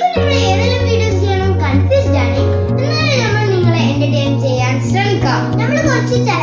Videos ചെയ്യണം ചെയ്യാൻ ശ്രമിക്കാം. നമ്മൾ കുറച്ച് ചില